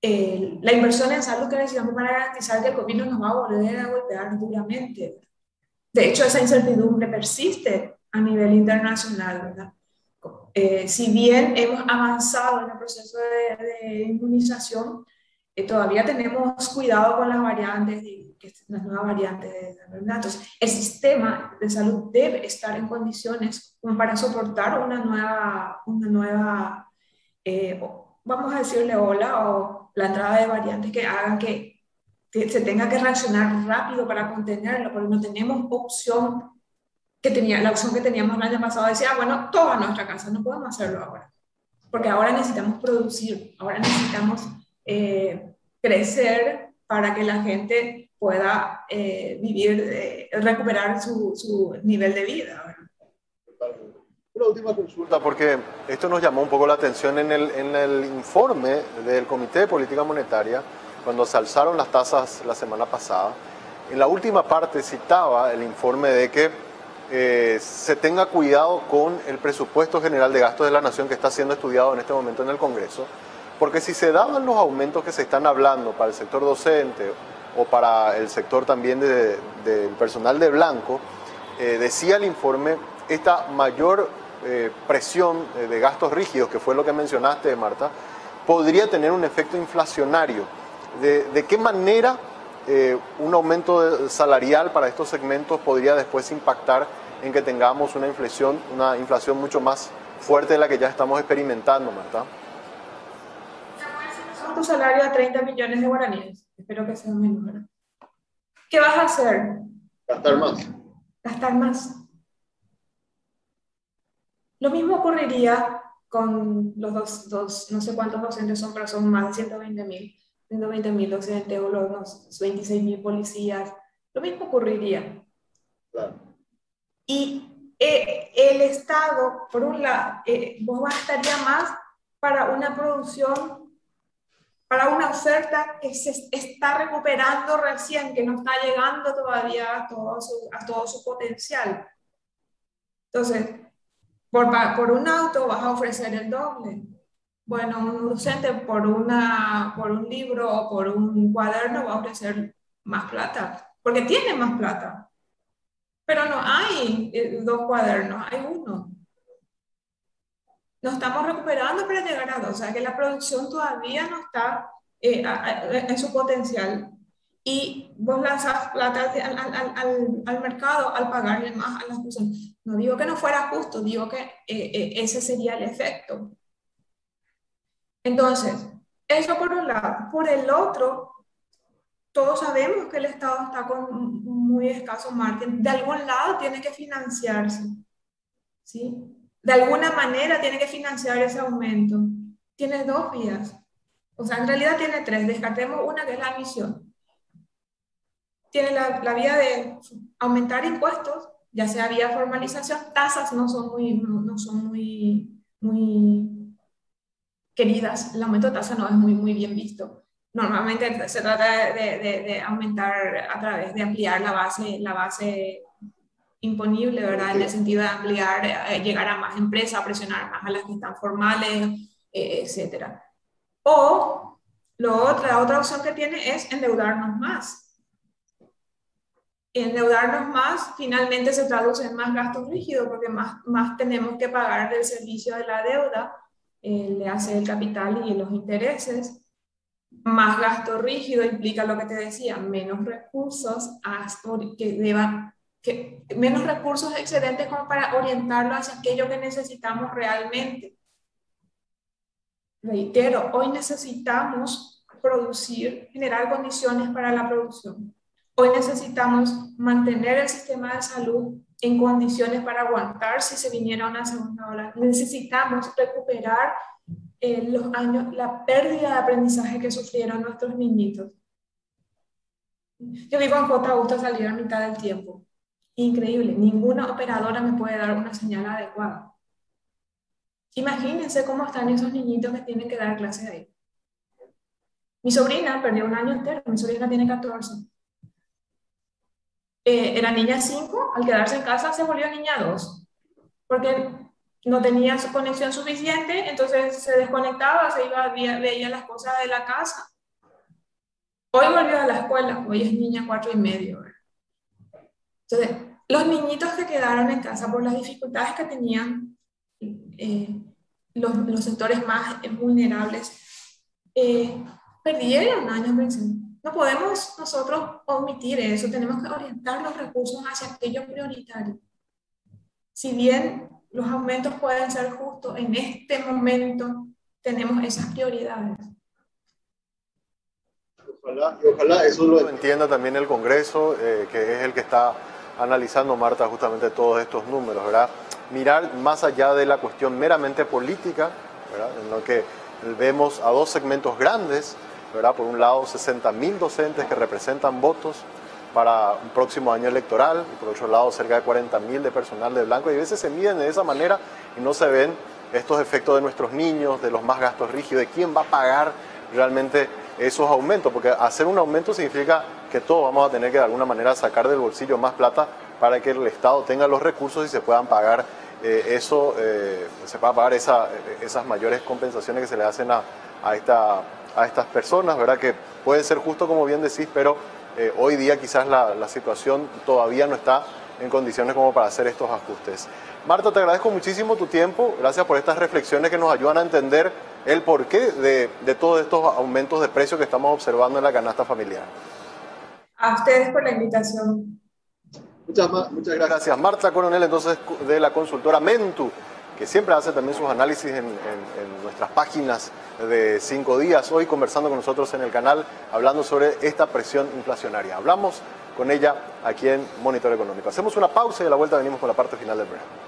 eh, la inversión en salud que necesitamos para garantizar que el gobierno nos va a volver a golpear duramente. De hecho, esa incertidumbre persiste a nivel internacional, ¿verdad? si bien hemos avanzado en el proceso de, de inmunización, todavía tenemos cuidado con las variantes que es una nueva variante de enfermedad. Entonces, el sistema de salud debe estar en condiciones para soportar una nueva, una nueva eh, vamos a decirle hola, o la entrada de variantes que hagan que se tenga que reaccionar rápido para contenerlo, porque no tenemos opción que tenía, la opción que teníamos el año pasado decía, ah, bueno, toda nuestra casa, no podemos hacerlo ahora, porque ahora necesitamos producir, ahora necesitamos eh, crecer para que la gente pueda eh, vivir, eh, recuperar su, su, nivel de vida. Una última consulta, porque esto nos llamó un poco la atención en el, en el informe del Comité de Política Monetaria, cuando se alzaron las tasas la semana pasada. En la última parte citaba el informe de que eh, se tenga cuidado con el presupuesto general de gastos de la nación que está siendo estudiado en este momento en el Congreso, porque si se daban los aumentos que se están hablando para el sector docente o para el sector también del de, personal de blanco, eh, decía el informe, esta mayor eh, presión eh, de gastos rígidos, que fue lo que mencionaste, Marta, podría tener un efecto inflacionario. ¿De, de qué manera un aumento salarial para estos segmentos podría después impactar en que tengamos una inflación, una inflación mucho más fuerte de la que ya estamos experimentando, Marta? tu salario a 30 millones de guaraníes espero que sea menor. ¿Qué vas a hacer? Gastar más. Gastar más. Lo mismo ocurriría con los dos, dos, no sé cuántos docentes son, pero son más de 120 mil, 120 mil docentes o los, 26 mil policías. Lo mismo ocurriría. Claro. Y eh, el Estado, por un lado, eh, vos gastaría más para una producción para una oferta que se está recuperando recién, que no está llegando todavía a todo su, a todo su potencial. Entonces, por, por un auto vas a ofrecer el doble. bueno, un docente por, una, por un libro o por un cuaderno va a ofrecer más plata, porque tiene más plata. Pero no hay eh, dos cuadernos, hay uno. Nos estamos recuperando para llegar a dos, o sea que la producción todavía no está eh, en su potencial. Y vos lanzas plata al, mercado al pagarle más a las personas. No digo que no fuera justo, digo que eh, ese sería el efecto. Entonces, eso por un lado. Por el otro, todos sabemos que el Estado está con muy escaso margen. De algún lado tiene que financiarse. ¿sí? De alguna manera tiene que financiar ese aumento. Tiene dos vías. O sea, en realidad tiene tres. Descartemos una que es la emisión. Tiene la, la vía de aumentar impuestos, ya sea vía formalización. Tasas no son muy, no son muy, muy queridas, el aumento de tasa no es muy, muy bien visto. Normalmente se trata de, de, aumentar a través de ampliar la base, la base imponible, ¿verdad? En el sentido de ampliar, eh, llegar a más empresas, presionar más a las que están formales, eh, etc. O lo otra, la otra opción que tiene es endeudarnos más. Endeudarnos más finalmente se traduce en más gastos rígidos porque más, más tenemos que pagar del servicio de la deuda le hace el capital y los intereses. Más gasto rígido implica lo que te decía, menos recursos que deba, que, menos recursos excedentes como para orientarlo hacia aquello que necesitamos realmente. Reitero, hoy necesitamos producir, generar condiciones para la producción. Hoy necesitamos mantener el sistema de salud en condiciones para aguantar si se viniera una segunda ola. Necesitamos recuperar eh, los años, la pérdida de aprendizaje que sufrieron nuestros niñitos. Yo vivo en J, gusta salir a mitad del tiempo. Increíble, ninguna operadora me puede dar una señal adecuada. Imagínense cómo están esos niñitos que tienen que dar clase ahí. Mi sobrina perdió un año entero, mi sobrina tiene 14 eh, era niña 5, al quedarse en casa se volvió niña 2, porque no tenía su conexión suficiente, entonces se desconectaba, se iba, veía, las cosas de la casa. Hoy volvió a la escuela, hoy es niña 4 y medio. Entonces, los niñitos que quedaron en casa por las dificultades que tenían eh, los, los, sectores más vulnerables, eh, perdieron años de no podemos nosotros omitir eso, tenemos que orientar los recursos hacia aquello prioritario. Si bien los aumentos pueden ser justos, en este momento tenemos esas prioridades. Ojalá, ojalá eso lo entienda también el Congreso, eh, que es el que está analizando, Marta, justamente todos estos números, ¿verdad? Mirar más allá de la cuestión meramente política, ¿verdad? En lo que vemos a dos segmentos grandes por un lado, 60.000 docentes que representan votos para un próximo año electoral y por otro lado, cerca de 40.000 de personal de blanco. Y a veces se miden de esa manera y no se ven estos efectos de nuestros niños, de los más gastos rígidos, de quién va a pagar realmente esos aumentos, porque hacer un aumento significa que todos vamos a tener que de alguna manera sacar del bolsillo más plata para que el Estado tenga los recursos y se puedan pagar eh, eso, eh, se pueda pagar esa, esas mayores compensaciones que se le hacen a, a esta a estas personas, ¿verdad? Que puede ser justo como bien decís, pero eh, hoy día quizás la, la, situación todavía no está en condiciones como para hacer estos ajustes. Marta, te agradezco muchísimo tu tiempo, gracias por estas reflexiones que nos ayudan a entender el porqué de, de todos estos aumentos de precios que estamos observando en la canasta familiar. A ustedes por la invitación. Muchas, muchas gracias. Gracias. Marta Coronel, entonces, de la consultora Mentu que siempre hace también sus análisis en, nuestras páginas de cinco días, hoy conversando con nosotros en el canal, hablando sobre esta presión inflacionaria. Hablamos con ella aquí en Monitor Económico. Hacemos una pausa y a la vuelta venimos con la parte final del programa.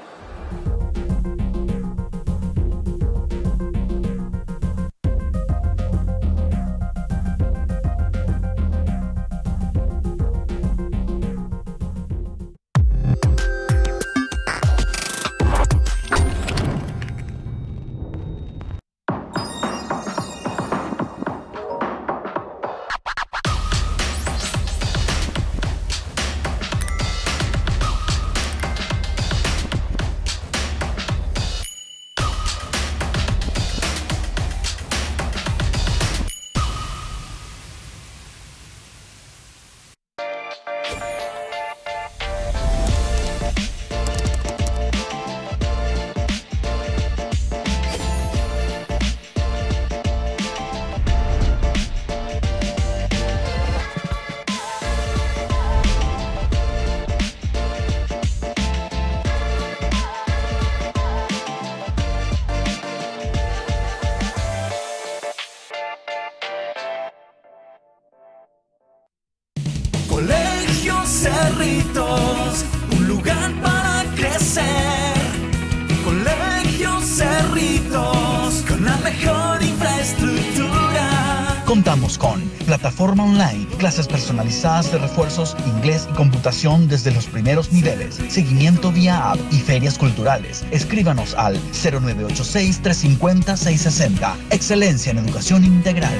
Clases personalizadas de refuerzos, inglés y computación desde los primeros niveles, seguimiento vía app y ferias culturales. Escríbanos al 0986-350-660. Excelencia en educación integral.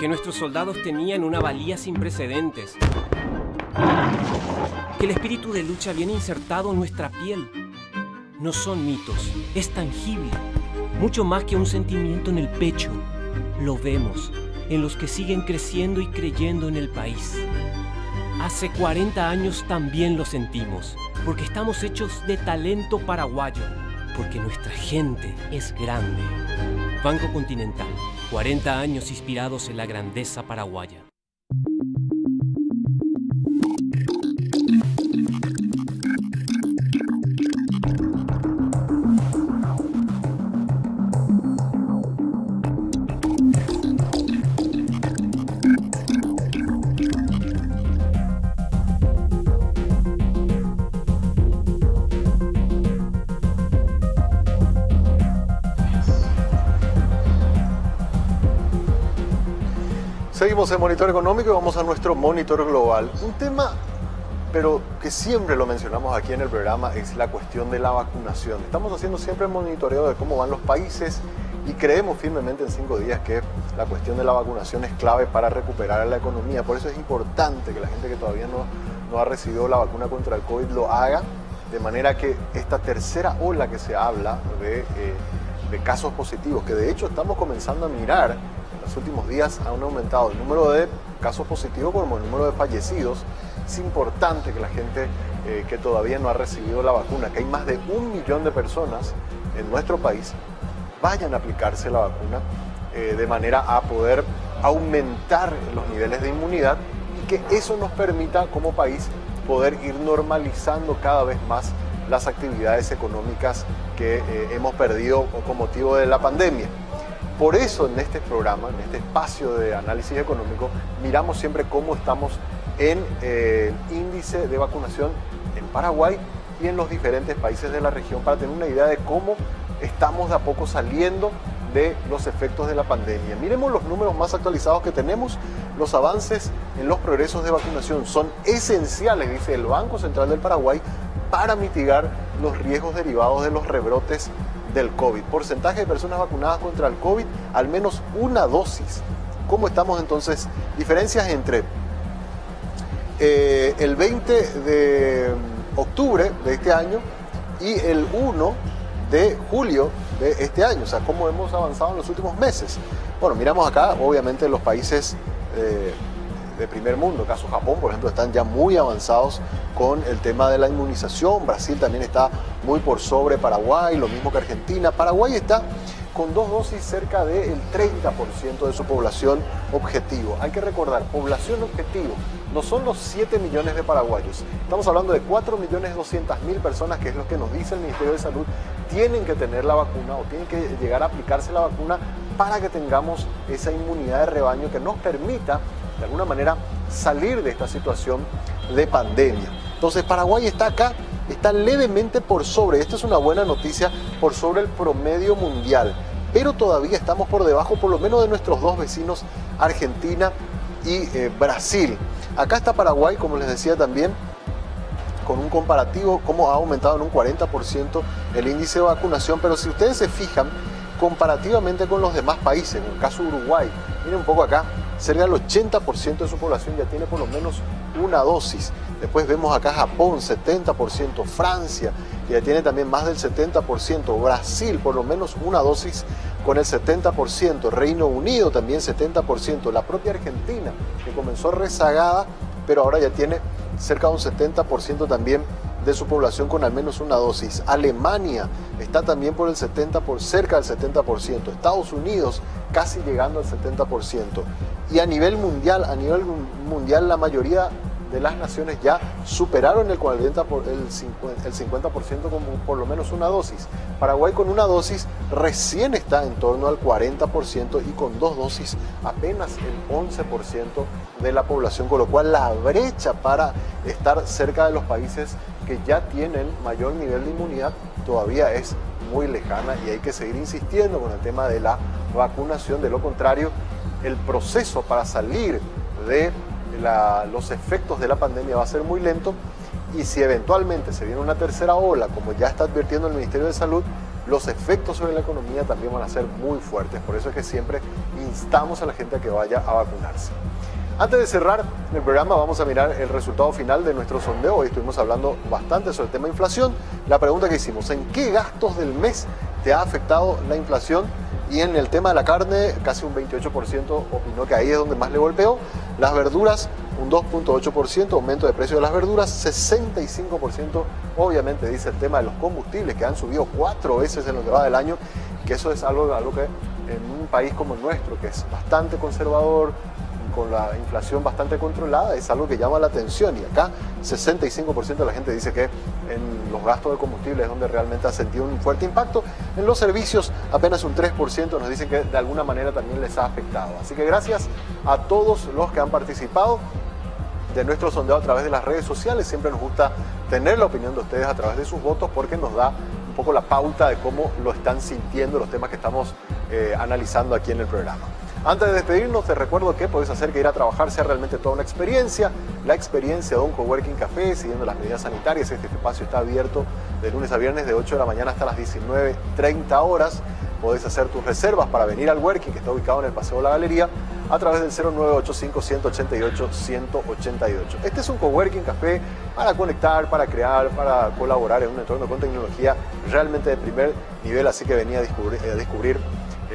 Que nuestros soldados tenían una valía sin precedentes. Que el espíritu de lucha viene insertado en nuestra piel. No son mitos, es tangible. Mucho más que un sentimiento en el pecho. Lo vemos en los que siguen creciendo y creyendo en el país. Hace 40 años también lo sentimos, porque estamos hechos de talento paraguayo, porque nuestra gente es grande. Banco Continental, 40 años inspirados en la grandeza paraguaya. Seguimos en Monitor Económico y vamos a nuestro Monitor Global. Un tema, pero que siempre lo mencionamos aquí en el programa, es la cuestión de la vacunación. Estamos haciendo siempre el monitoreo de cómo van los países y creemos firmemente en cinco días que la cuestión de la vacunación es clave para recuperar la economía. Por eso es importante que la gente que todavía no, no ha recibido la vacuna contra el COVID lo haga, de manera que esta tercera ola que se habla de, eh, de casos positivos, que de hecho estamos comenzando a mirar los últimos días han aumentado el número de casos positivos como el número de fallecidos. Es importante que la gente eh, que todavía no ha recibido la vacuna, que hay más de un millón de personas en nuestro país, vayan a aplicarse la vacuna eh, de manera a poder aumentar los niveles de inmunidad y que eso nos permita como país poder ir normalizando cada vez más las actividades económicas que eh, hemos perdido con motivo de la pandemia. Por eso en este programa, en este espacio de análisis económico, miramos siempre cómo estamos en eh, el índice de vacunación en Paraguay y en los diferentes países de la región para tener una idea de cómo estamos de a poco saliendo de los efectos de la pandemia. Miremos los números más actualizados que tenemos. Los avances en los progresos de vacunación son esenciales, dice el Banco Central del Paraguay, para mitigar los riesgos derivados de los rebrotes del COVID. Porcentaje de personas vacunadas contra el COVID, al menos una dosis. ¿Cómo estamos entonces? Diferencias entre eh, el 20 de octubre de este año y el 1 de julio de este año, o sea, cómo hemos avanzado en los últimos meses. Bueno, miramos acá, obviamente los países eh, de primer mundo, caso Japón, por ejemplo, están ya muy avanzados con el tema de la inmunización, Brasil también está muy por sobre Paraguay, lo mismo que Argentina. Paraguay está con dos dosis cerca del 30% de su población objetivo. Hay que recordar, población objetivo no son los 7 millones de paraguayos. Estamos hablando de 4 millones 200 mil personas, que es lo que nos dice el Ministerio de Salud, tienen que tener la vacuna o tienen que llegar a aplicarse la vacuna para que tengamos esa inmunidad de rebaño que nos permita, de alguna manera, salir de esta situación de pandemia. Entonces Paraguay está acá, está levemente por sobre, esta es una buena noticia, por sobre el promedio mundial, pero todavía estamos por debajo por lo menos de nuestros dos vecinos, Argentina y eh, Brasil. Acá está Paraguay, como les decía también, con un comparativo, como ha aumentado en un 40% el índice de vacunación, pero si ustedes se fijan, comparativamente con los demás países, en el caso Uruguay, miren un poco acá, cerca del 80% de su población ya tiene por lo menos una dosis. Después vemos acá Japón, 70%, Francia, ya tiene también más del 70%, Brasil, por lo menos una dosis con el 70%, Reino Unido también 70%, la propia Argentina, que comenzó rezagada, pero ahora ya tiene cerca de un 70% también de su población con al menos una dosis. Alemania está también por el 70 por cerca del 70%. Estados Unidos casi llegando al 70%. Y a nivel mundial, a nivel mundial la mayoría de las naciones ya superaron el 40%, por, el 50%, el 50 como por lo menos una dosis. Paraguay con una dosis recién está en torno al 40% y con dos dosis apenas el 11% de la población, con lo cual la brecha para estar cerca de los países que ya tienen mayor nivel de inmunidad todavía es muy lejana y hay que seguir insistiendo con el tema de la vacunación. De lo contrario, el proceso para salir de los efectos de la pandemia va a ser muy lento y si eventualmente se viene una tercera ola, como ya está advirtiendo el Ministerio de Salud, los efectos sobre la economía también van a ser muy fuertes. Por eso es que siempre instamos a la gente a que vaya a vacunarse. Antes de cerrar el programa, vamos a mirar el resultado final de nuestro sondeo. Hoy estuvimos hablando bastante sobre el tema inflación. La pregunta que hicimos, ¿en qué gastos del mes te ha afectado la inflación? Y en el tema de la carne, casi un 28% opinó que ahí es donde más le golpeó. Las verduras, un 2.8%, aumento de precio de las verduras, 65% obviamente dice el tema de los combustibles que han subido cuatro veces en lo que va del año, que eso es algo, algo que en un país como el nuestro, que es bastante conservador, con la inflación bastante controlada, es algo que llama la atención. Y acá 65% de la gente dice que en los gastos de combustible es donde realmente ha sentido un fuerte impacto. En los servicios apenas un 3% nos dicen que de alguna manera también les ha afectado. Así que gracias a todos los que han participado de nuestro sondeo a través de las redes sociales. Siempre nos gusta tener la opinión de ustedes a través de sus votos porque nos da un poco la pauta de cómo lo están sintiendo los temas que estamos eh, analizando aquí en el programa. Antes de despedirnos, te recuerdo que puedes hacer que ir a trabajar sea realmente toda una experiencia. La experiencia de un coworking café, siguiendo las medidas sanitarias. Este espacio está abierto de lunes a viernes de 8 de la mañana hasta las 19.30 horas. Podés hacer tus reservas para venir al working que está ubicado en el Paseo de la Galería a través del 0985-188-188. Este es un coworking café para conectar, para crear, para colaborar en un entorno con tecnología realmente de primer nivel, así que venía a descubrir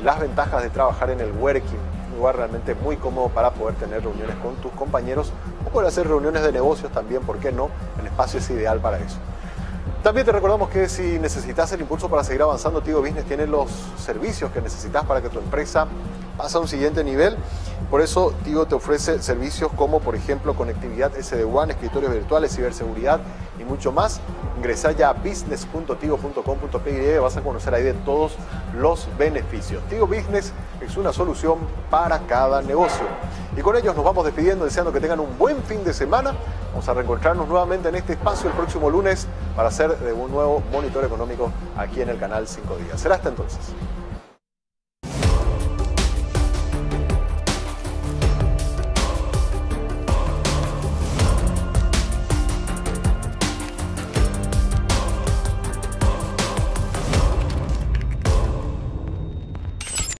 las ventajas de trabajar en el working, un lugar realmente muy cómodo para poder tener reuniones con tus compañeros o poder hacer reuniones de negocios también, ¿por qué no? El espacio es ideal para eso. También te recordamos que si necesitas el impulso para seguir avanzando, Tigo Business tiene los servicios que necesitas para que tu empresa pase a un siguiente nivel. Por eso Tigo te ofrece servicios como, por ejemplo, conectividad SD-WAN, escritorios virtuales, ciberseguridad y mucho más. Ingresa ya a business.tigo.com.py y vas a conocer ahí de todos los beneficios. Tigo Business es una solución para cada negocio. Y con ellos nos vamos despidiendo, deseando que tengan un buen fin de semana. Vamos a reencontrarnos nuevamente en este espacio el próximo lunes para hacer de un nuevo monitor económico aquí en el canal 5 días. Será hasta entonces.